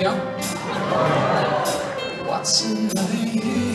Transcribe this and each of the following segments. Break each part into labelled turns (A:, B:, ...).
A: yeah? What's in the name?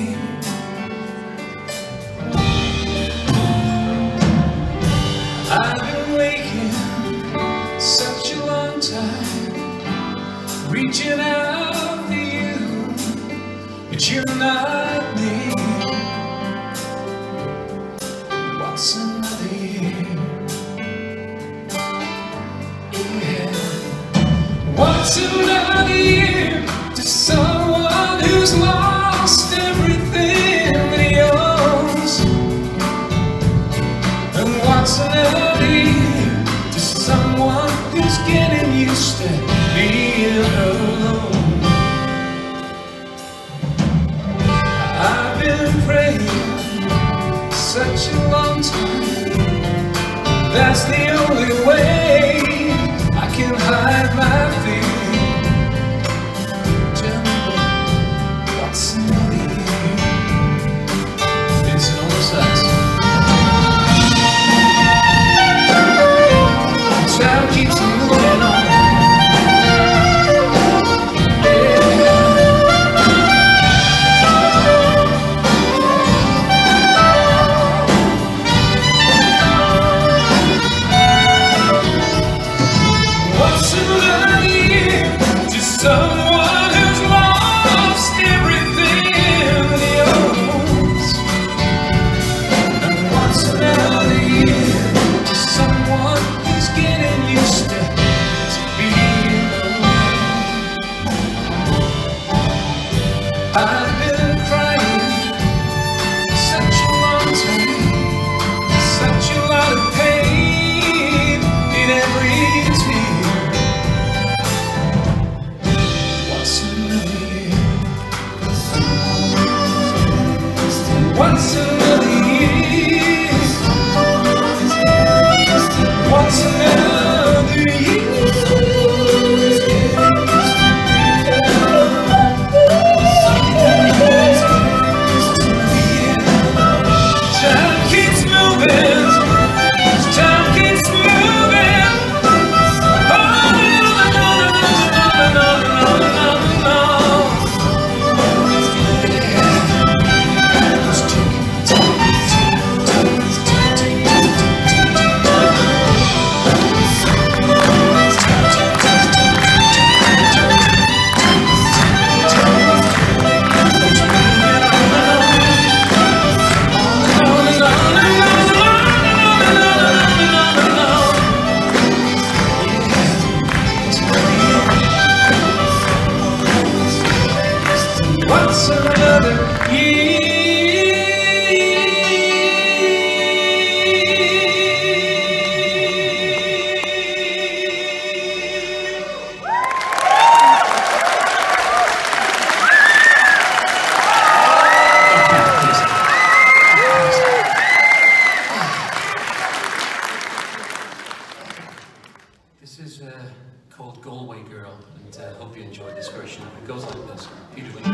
A: to the This is uh, called Galway Girl, and I uh, hope you enjoy this version. It goes like this.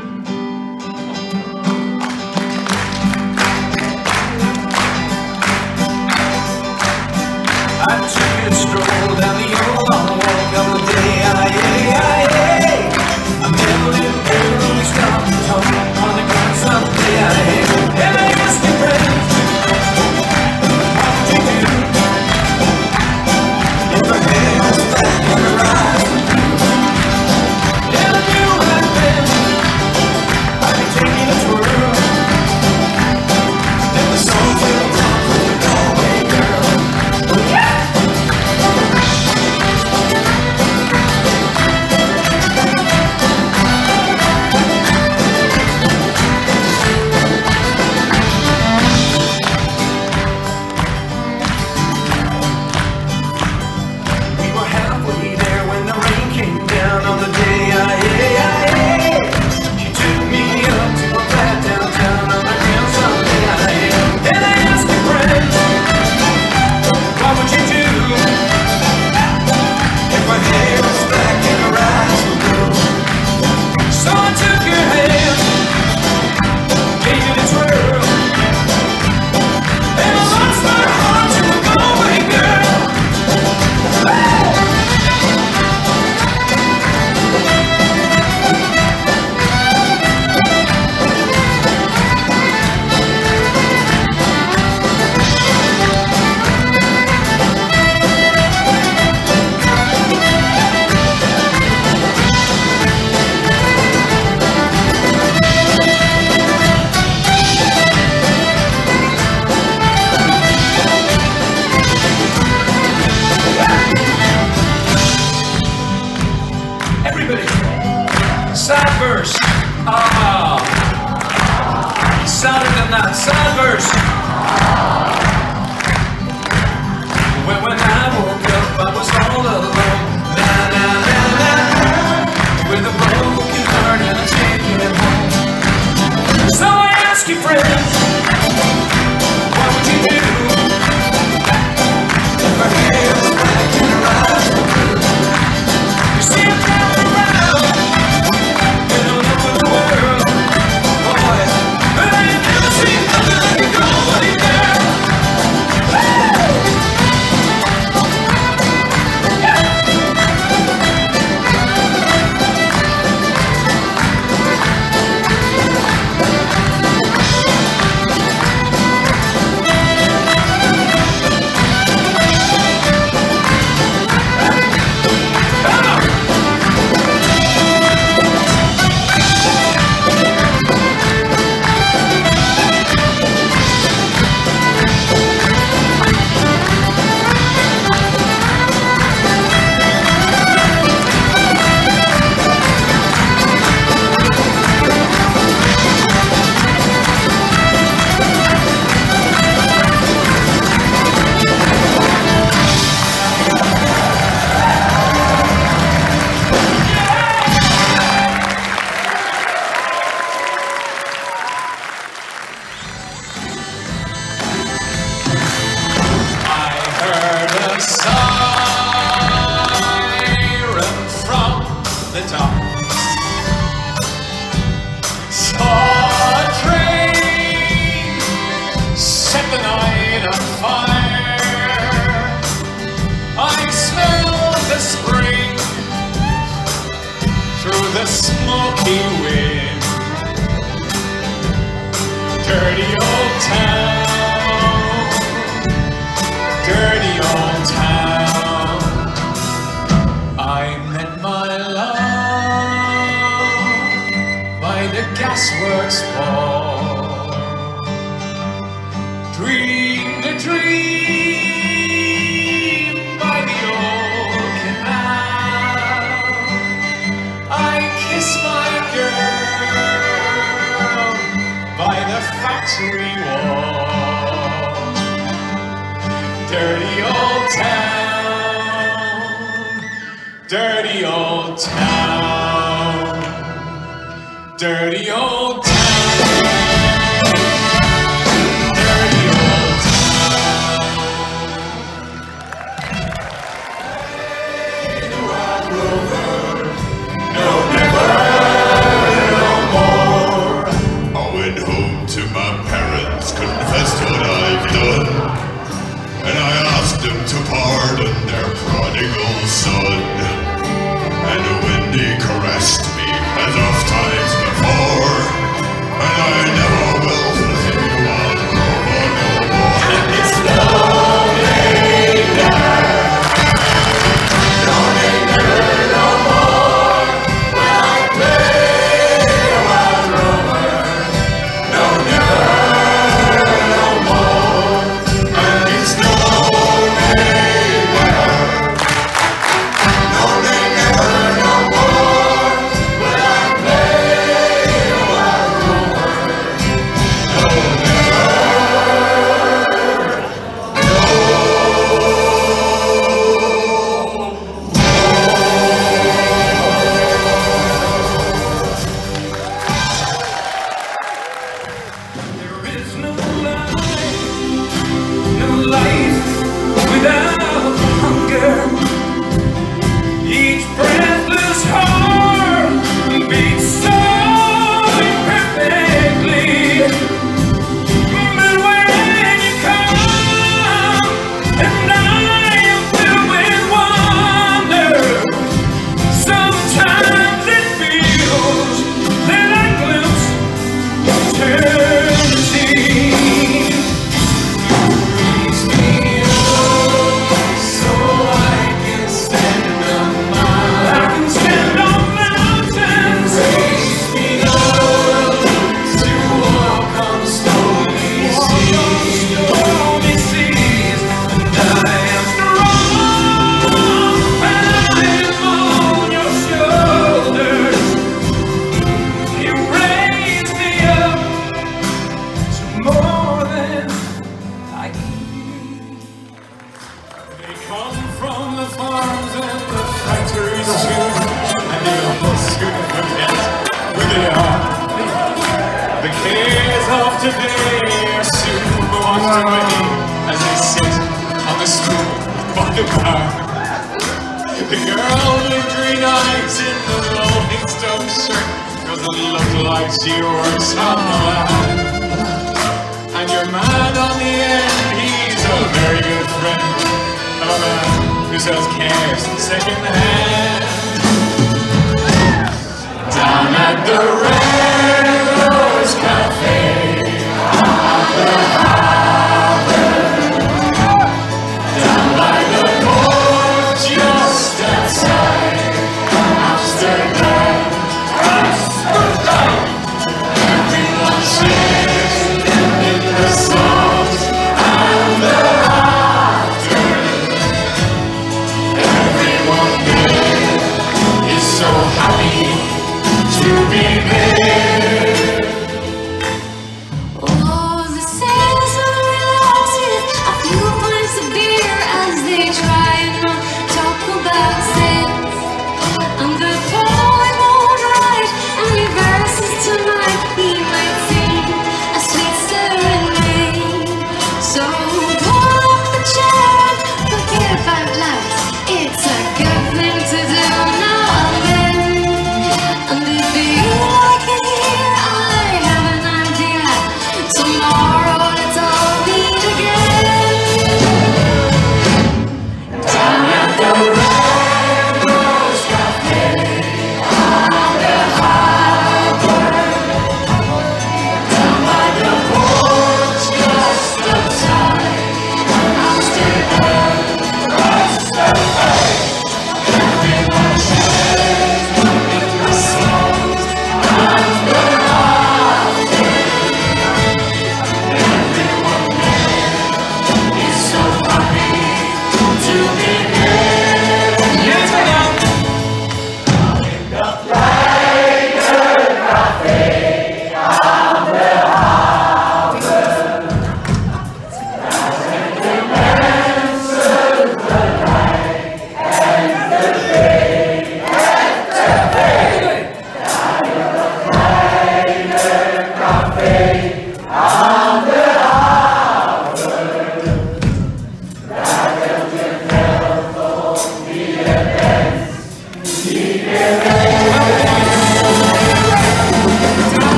A: Side verse. When, when I woke up, I was all alone. Na, na, na, na, na. With a broken heart and a ticket home. So I ask you, friend. set the night on fire. I smell the spring through the smoky wind. Dirty old factory wall. Dirty old town, dirty old town, dirty old town.
B: washed
C: away, our soup washed As I sit on the stool by the bar The girl with green eyes in the rolling stone shirt Doesn't look like she works on the line And your man on the end, he's a very good friend Of a man who sells cares second hand Down at the red.